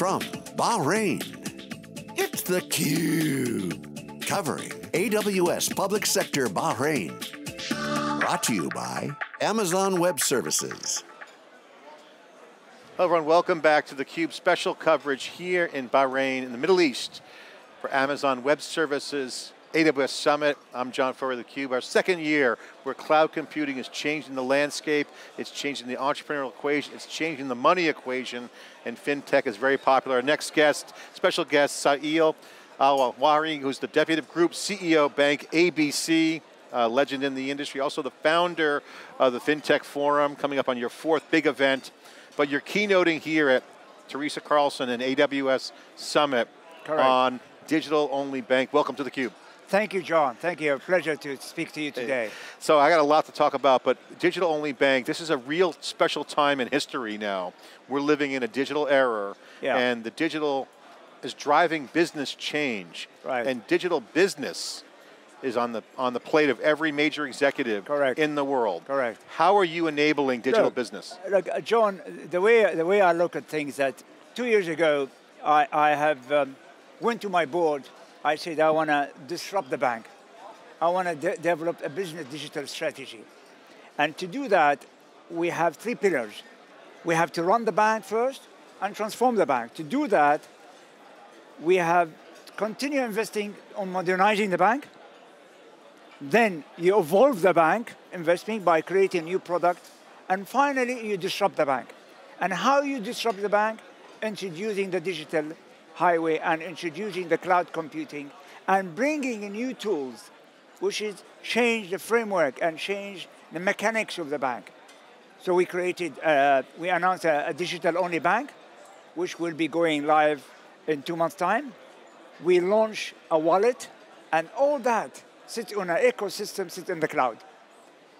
from Bahrain, it's theCUBE, covering AWS Public Sector Bahrain. Brought to you by Amazon Web Services. Hello everyone, welcome back to theCUBE special coverage here in Bahrain in the Middle East for Amazon Web Services AWS Summit. I'm John Furrier, theCUBE. Our second year where cloud computing is changing the landscape, it's changing the entrepreneurial equation, it's changing the money equation, and FinTech is very popular. Our next guest, special guest, Sael AlWaary, who's the Deputy Group CEO, Bank ABC, uh, legend in the industry, also the founder of the FinTech Forum, coming up on your fourth big event. But you're keynoting here at Teresa Carlson and AWS Summit Correct. on digital only bank. Welcome to theCUBE. Thank you, John. Thank you. A pleasure to speak to you today. So I got a lot to talk about, but digital only bank, this is a real special time in history now. We're living in a digital era, Yeah. and the digital is driving business change. Right. And digital business is on the on the plate of every major executive Correct. in the world. Correct. How are you enabling digital Look, business? Look, uh, John, the way the way I look at things that two years ago, I, I have um, went to my board. I said I want to disrupt the bank. I want to de develop a business digital strategy, and to do that, we have three pillars. We have to run the bank first and transform the bank. To do that, we have to continue investing on modernizing the bank. Then you evolve the bank, investing by creating new product, and finally you disrupt the bank. And how you disrupt the bank? Introducing the digital highway and introducing the cloud computing and bringing in new tools, which is change the framework and change the mechanics of the bank. So we created, uh, we announced a, a digital-only bank, which will be going live in two months' time. We launch a wallet, and all that sits on an ecosystem, sits in the cloud.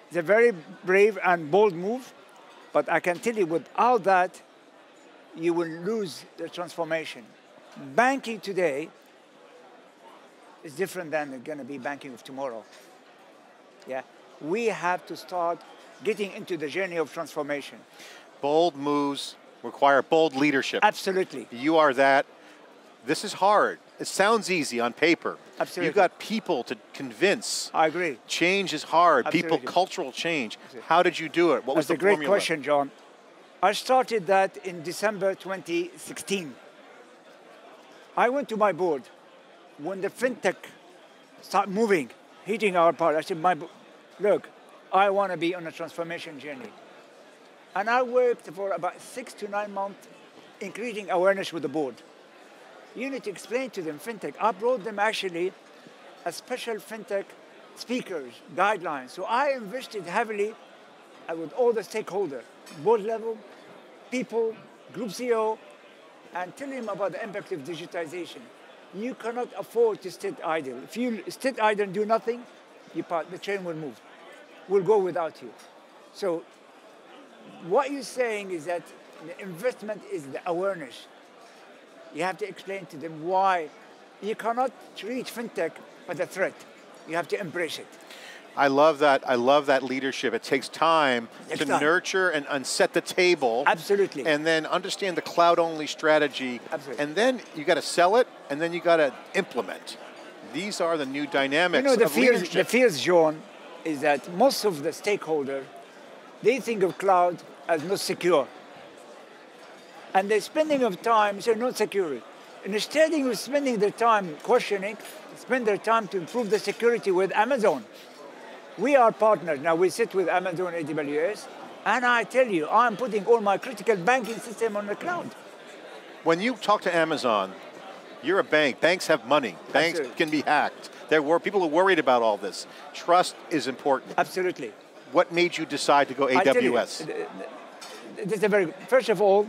It's a very brave and bold move, but I can tell you without that, you will lose the transformation. Banking today is different than going to be banking of tomorrow. Yeah, we have to start getting into the journey of transformation. Bold moves require bold leadership. Absolutely. You are that. This is hard. It sounds easy on paper. Absolutely. You've got people to convince. I agree. Change is hard. People, cultural change. How did you do it? What was That's the a great formula? question, John. I started that in December 2016. I went to my board when the fintech started moving, hitting our part. I said, my, look, I want to be on a transformation journey. And I worked for about six to nine months, increasing awareness with the board. You need to explain to them fintech. I brought them actually a special fintech speakers, guidelines. So I invested heavily uh, with all the stakeholders, board level, people, group CEO, and tell him about the impact of digitization. You cannot afford to sit idle. If you sit idle and do nothing, the train will move, will go without you. So what you're saying is that the investment is the awareness. You have to explain to them why you cannot treat fintech as a threat. You have to embrace it. I love that. I love that leadership. It takes time Takes to time. nurture and, and set the table. Absolutely. And then understand the cloud-only strategy. Absolutely. And then you got to sell it, and then you got to implement. These are the new dynamics You know, the of fears, leadership. the fears, John, is that most of the stakeholders, they think of cloud as not secure. And they're spending of time, so not secure. And instead of spending their time questioning, spend their time to improve the security with Amazon. We are partners. Now we sit with Amazon AWS, and I tell you, I'm putting all my critical banking system on the cloud. when you talk to Amazon, you're a bank. Banks have money. Banks Absolutely. can be hacked. There were people are worried about all this. Trust is important. Absolutely. What made you decide to go you, AWS? th- This is a very, first of all,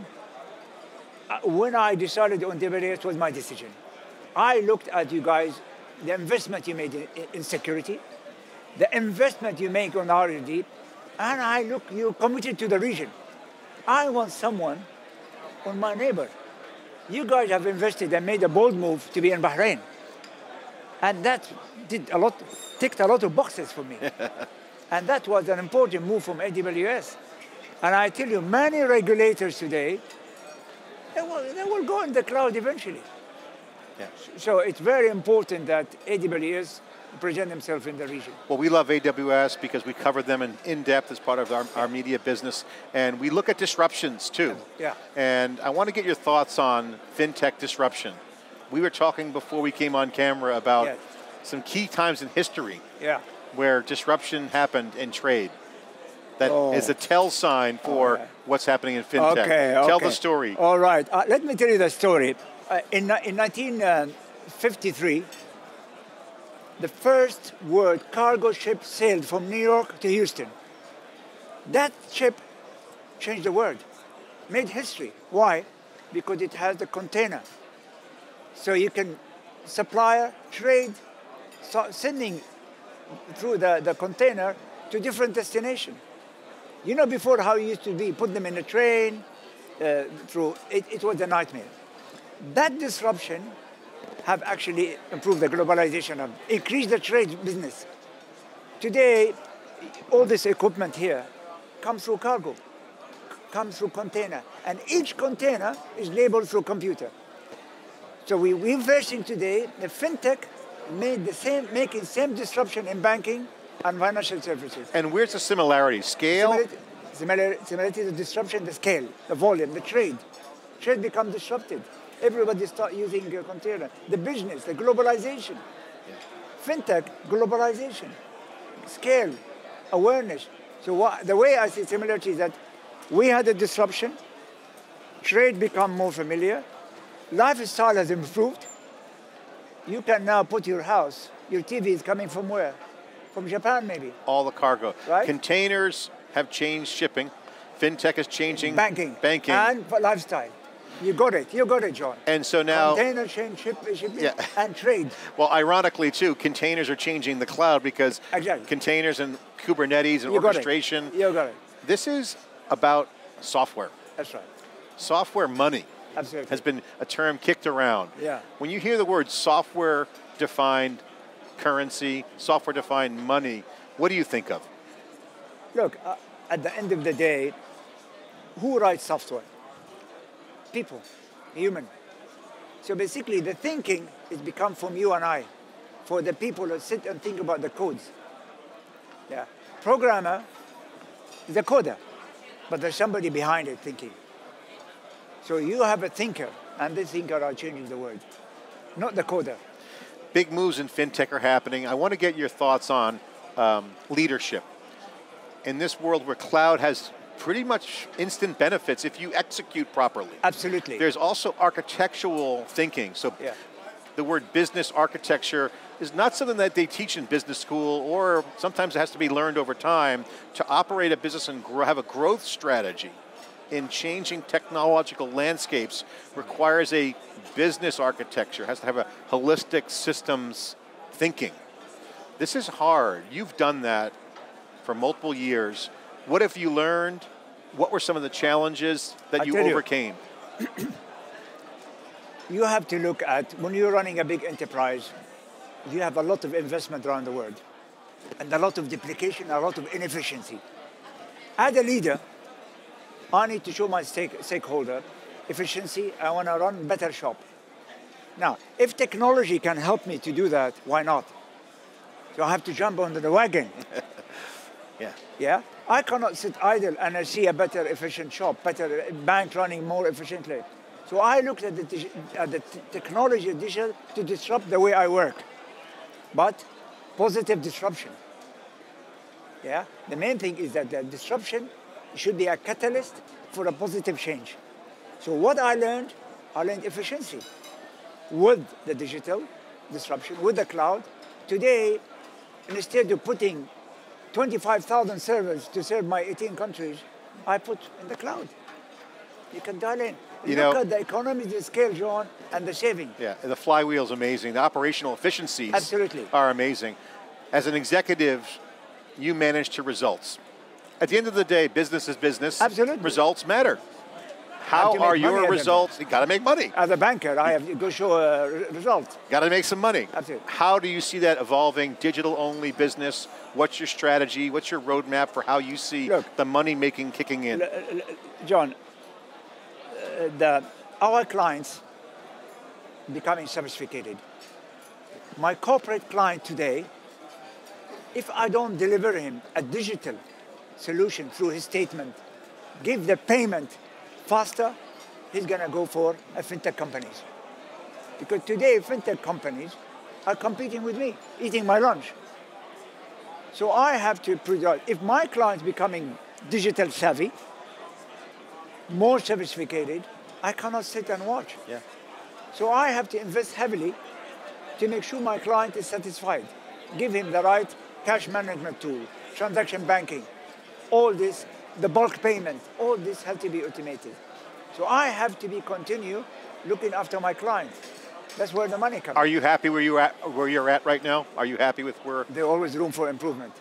uh, when I decided on AWS was my decision. I looked at you guys, the investment you made in, in security, the investment you make on R&D, and I look, you're committed to the region. I want someone on my neighbor. You guys have invested and made a bold move to be in Bahrain. And that did a lot, ticked a lot of boxes for me. and that was an important move from AWS. And I tell you, many regulators today, they will, they will go in the cloud eventually. Yeah. So it's very important that AWS present themselves in the region. Well, we love AWS because we cover them in, in depth as part of our, our media business, and we look at disruptions too. Yeah. And I want to get your thoughts on fintech disruption. We were talking before we came on camera about Yes. some key times in history Yeah. where disruption happened in trade. That is Oh. a tell sign for what's happening in fintech. Okay, Tell okay. the story. All right, uh, let me tell you the story. Uh, in, in 1953, the first world cargo ship sailed from New York to Houston. That ship changed the world, made history. Why? Because it has the container. So you can supplier, trade, so sending through the, the container to different destination. You know before how it used to be, put them in a train, uh, through, it, it was a nightmare. That disruption have actually improved the globalization of, increased the trade business. Today, all this equipment here comes through cargo, comes through container, and each container is labeled through computer. So we, we're facing today the fintech made the same, making same disruption in banking and financial services. And where's the similarity? Scale? Similarity, similar, similarity to disruption, the scale, the volume, the trade. Trade become disrupted. Everybody start using a container. The business, the globalization. Fintech, globalization. Scale, awareness. So what, the way I see similarity is that we had a disruption, trade become more familiar, lifestyle has improved. You can now put your house, your TV is coming from where? From Japan maybe. all the cargo. Right. Containers have changed shipping. Fintech is changing banking, Banking. and lifestyle. You got it. You got it, John. And so now, container chain, ship, shipping, Yeah. and trade. well, ironically too, containers are changing the cloud because Exactly. containers and Kubernetes and You got orchestration. it. You got it. This is about software. That's right. Software money Absolutely. has been a term kicked around. Yeah. When you hear the word software defined currency, software defined money, what do you think of? Look, uh, at the end of the day, who writes software? People, human. So basically, the thinking is become from you and I, for the people that sit and think about the codes. Yeah. Programmer is a coder, but there's somebody behind it thinking. So you have a thinker, and the thinker are changing the world, not the coder. Big moves in fintech are happening. I want to get your thoughts on um, leadership. In this world where cloud has pretty much instant benefits if you execute properly. Absolutely. There's also architectural thinking. So Yeah. the word business architecture is not something that they teach in business school or sometimes it has to be learned over time to operate a business and grow, have a growth strategy in changing technological landscapes requires a business architecture, has to have a holistic systems thinking. This is hard. You've done that for multiple years. What have you learned? What were some of the challenges that you tell you. overcame? you have to look at when you're running a big enterprise, you have a lot of investment around the world and a lot of duplication, a lot of inefficiency. As a leader, I need to show my stake, stakeholder efficiency. I want to run better shop. Now, if technology can help me to do that, why not? So I have to jump onto the wagon. Yeah. Yeah, I cannot sit idle and I see a better efficient shop, better bank running more efficiently. So I looked at the, at the technology digital to disrupt the way I work, but positive disruption. Yeah, the main thing is that the disruption should be a catalyst for a positive change. So what I learned, I learned efficiency with the digital disruption, with the cloud. Today, instead of putting 25,000 servers to serve my 18 countries, I put in the cloud. You can dial in. You Look know- at the economies of scale, John, and the saving. Yeah, the flywheel is amazing. The operational efficiencies Absolutely. are amazing. As an executive, you manage to results. At the end of the day, business is business. Absolutely. Results matter. How make are your results? You got to make money. As a banker, I have to show uh, re- results. Got to make some money. Absolutely. How do you see that evolving? Digital only business. What's your strategy? What's your roadmap for how you see Look. the money making kicking in? John, uh, the, our clients becoming sophisticated. My corporate client today, if I don't deliver him a digital solution through his statement, give the payment faster, he's going to go for a fintech companies. Because today fintech companies are competing with me, eating my lunch. So I have to produce, if my client's becoming digital savvy, more sophisticated, I cannot sit and watch. Yeah. So I have to invest heavily to make sure my client is satisfied. Give him the right cash management tool, transaction banking, all this, the bulk payment, all this has to be automated. So I have to be continue looking after my clients. That's where the money comes. Are you happy where you at where you're at right now? Are you happy with where There's always room for improvement.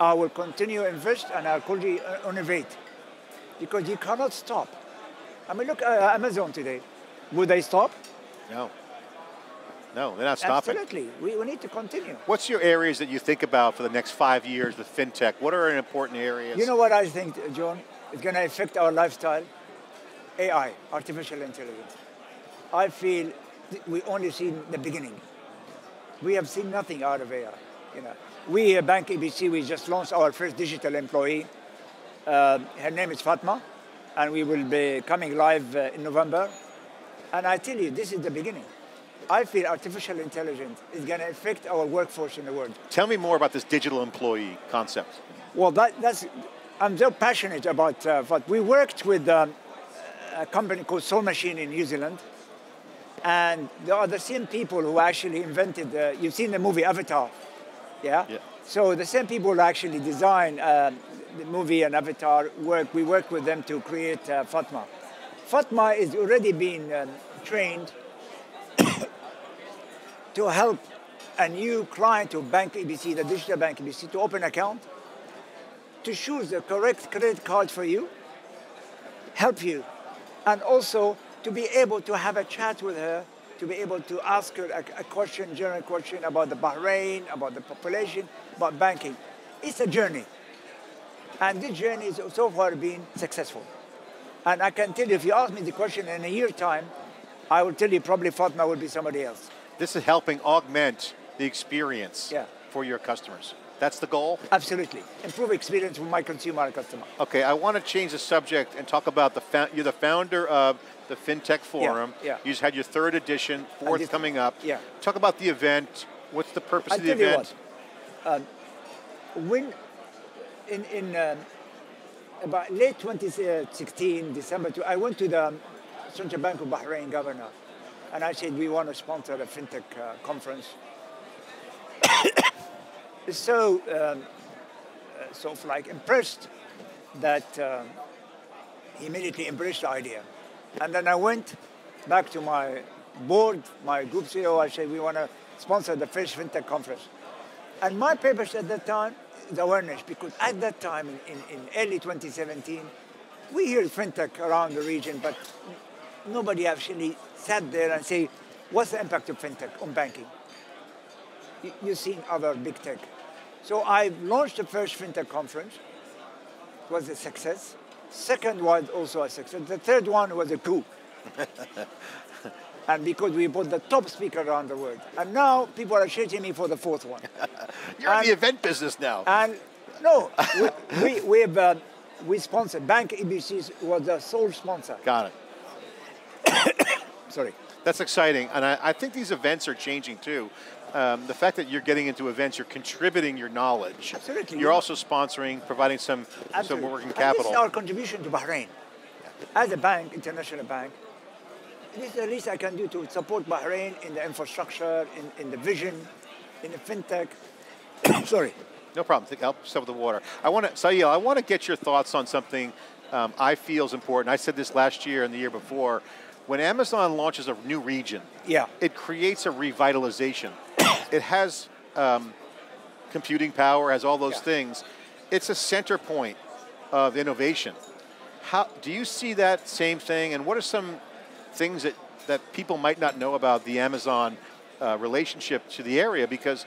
I will continue invest and I'll continue uh, innovate because you cannot stop. I mean, look at Amazon today. Would they stop? No. No, they're not stopping. Absolutely. We, we need to continue. What's your areas that you think about for the next five years with fintech? What are important areas? You know what I think, John? It's going to affect our lifestyle? AI, artificial intelligence. I feel we only seen the beginning. We have seen nothing out of AI. You know, we at Bank ABC, we just launched our first digital employee. Uh, her name is Fatma, and we will be coming live uh, in November. And I tell you, this is the beginning. I feel artificial intelligence is going to affect our workforce in the world. Tell me more about this digital employee concept. Well, that, that's, I'm so passionate about uh, what we worked with um, a company called Soul Machine in New Zealand, and they are the same people who actually invented. Uh, you've seen the movie Avatar, yeah? Yeah. So the same people who actually designed uh, the movie and Avatar work. We work with them to create uh, Fatma. Fatma is already being um, trained to help a new client of Bank ABC, the digital Bank ABC, to open account, to choose the correct credit card for you, help you, and also to be able to have a chat with her, to be able to ask her a, a question, general question about the Bahrain, about the population, about banking. It's a journey. And this journey has so far been successful. And I can tell you, if you ask me the question in a year time, I will tell you probably Fatma will be somebody else. This is helping augment the experience Yeah. for your customers. That's the goal? Absolutely. Improve experience for my consumer and customer. Okay, I want to change the subject and talk about the you're the founder of the FinTech Forum. yeah. You just had your third edition, fourth this- coming up. yeah. Talk about the event. What's the purpose I'll of the tell you event? what. Um, when in in um, about late 2016, December, two, I went to the um, Central Bank of Bahrain governor, and I said we want to sponsor a fintech uh, conference. so um, uh, sort of like impressed that um, he immediately embraced the idea, and then I went back to my board, my group CEO. I said we want to sponsor the first fintech conference. And my purpose at that time is awareness because at that time, in, in early 2017, we hear fintech around the region, but nobody actually sat there and say, what's the impact of fintech on banking? You, you've seen other big tech. So I launched the first fintech conference. It was a success. Second was also a success. The third one was a coup. and because we put the top speaker around the world. And now people are chasing me for the fourth one. You're in the event business now. And no, we, we, we've, uh, we sponsor, Bank ABC was the sole sponsor. Got it. Sorry. That's exciting, and I, I think these events are changing too. Um, the fact that you're getting into events, you're contributing your knowledge. Absolutely. You're also sponsoring, providing some some working And capital. this is our contribution to Bahrain. As a bank, international bank, this is the least I can do to support Bahrain in the infrastructure, in, in the vision, in the fintech. Sorry. No problem. Think- Help yourself with the water. I want to, Sael, I want to get your thoughts on something um, I feel is important. I said this last year and the year before. When Amazon launches a new region, Yeah. it creates a revitalization. it has um, computing power, has all those Yeah. things. It's a center point of innovation. How do you see that same thing? And what are some things that, that people might not know about the Amazon uh, relationship to the area? Because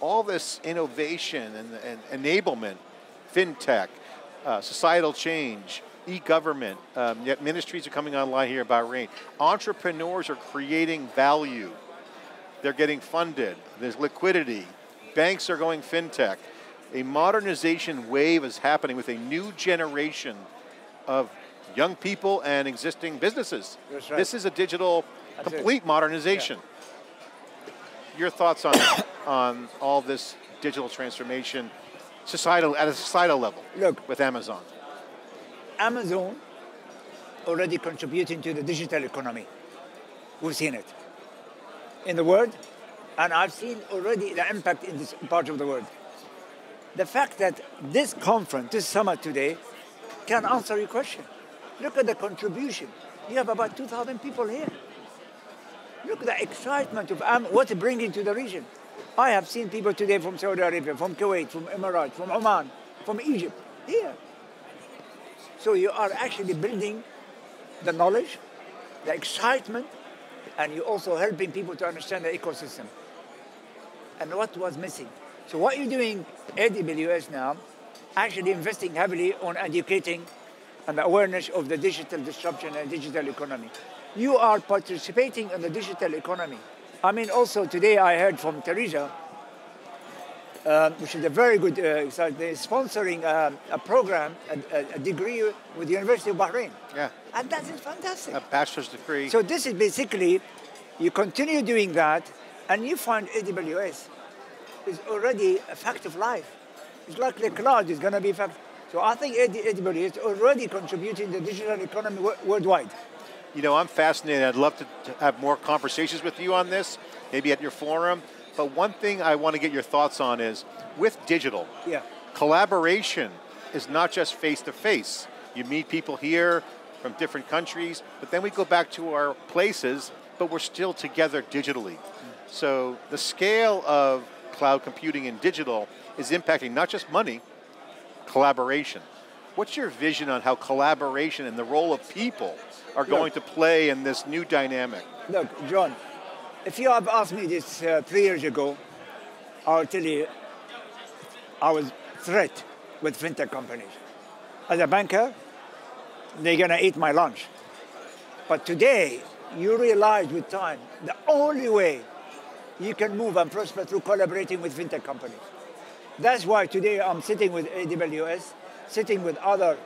all this innovation and, and enablement, fintech, uh, societal change e-government, um, yet ministries are coming online here in Bahrain. Entrepreneurs are creating value. They're getting funded. There's liquidity. Banks are going fintech. A modernization wave is happening with a new generation of young people and existing businesses. Right. This is a digital complete modernization. Your thoughts on on all this digital transformation, societal at a societal level, Look. with Amazon. Amazon already contributing to the digital economy. We've seen it in the world, and I've seen already the impact in this part of the world. The fact that this conference, this summit today, can answer your question. Look at the contribution. You have about 2,000 people here. Look at the excitement of Am- what it's bringing to the region. I have seen people today from Saudi Arabia, from Kuwait, from Emirates, from Oman, from Egypt, here. So you are actually building the knowledge, the excitement, and you're also helping people to understand the ecosystem and what was missing. So what you're doing, at AWS now, actually investing heavily on educating and awareness of the digital disruption and digital economy. You are participating in the digital economy. I mean, also today I heard from Teresa, um, which is a very good, uh, so they're sponsoring um, a program, a, a- a degree with the University of Bahrain. Yeah, And that is fantastic. a bachelor's degree. So this is basically, you continue doing that, and you find AWS is already a fact of life. It's like the cloud is going to be fact. So I think AWS is already contributing to the digital economy worldwide. You know, I'm fascinated. I'd love to have more conversations with you on this, maybe at your forum. But one thing I want to get your thoughts on is with digital, Yeah. collaboration is not just face to face. You meet people here from different countries, but then we go back to our places, but we're still together digitally. Mm. So the scale of cloud computing and digital is impacting not just money, collaboration. What's your vision on how collaboration and the role of people are going to play in this new dynamic? Look, John, if you have asked me this uh, three years ago, I'll tell you, I was threat with fintech companies. As a banker, they're gonna eat my lunch. But today, you realize with time, the only way you can move and prosper through collaborating with fintech companies. That's why today I'm sitting with AWS, sitting with other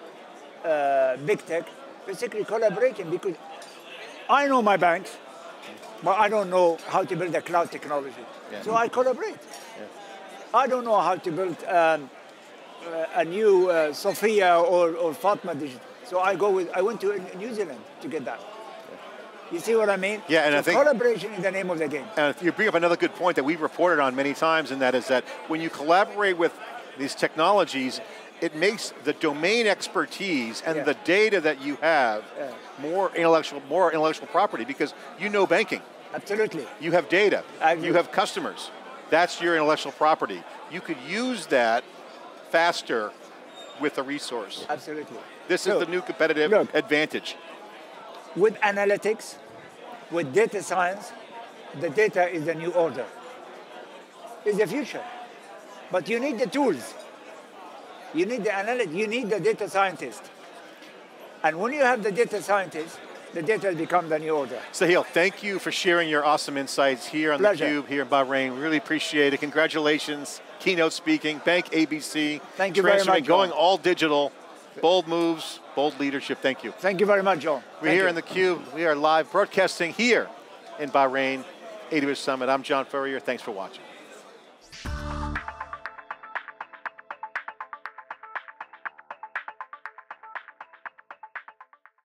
uh, big tech, basically collaborating because I know my banks, but I don't know how to build a cloud technology. Yeah. So I collaborate. I don't know how to build um, uh, a new uh, Sophia or, or Fatma digital. So I go with, I went to New Zealand to get that. You see what I mean? Yeah, and so I think- collaboration is the name of the game. And you bring up another good point that we've reported on many times, and that is that when you collaborate with these technologies, it makes the domain expertise and Yeah. the data that you have Yeah. more intellectual, more intellectual property because you know banking, Absolutely. you have data, you have customers. That's your intellectual property. You could use that faster with a resource. Absolutely. This is the new competitive look. advantage. With analytics, with data science, the data is the new order. It's the future. But you need the tools. You need the analyst, you need the data scientist. And when you have the data scientist, the data has become the new order. Sael, thank you for sharing your awesome insights here on Pleasure. theCUBE, here in Bahrain. Really appreciate it. Congratulations. Keynote speaking, Bank ABC. Thank you very much, Going John. all digital, bold moves, bold leadership. Thank you. Thank you very much, John. We're Thank here you. in theCUBE. We are live broadcasting here in Bahrain, AWS Summit. I'm John Furrier. Thanks for watching.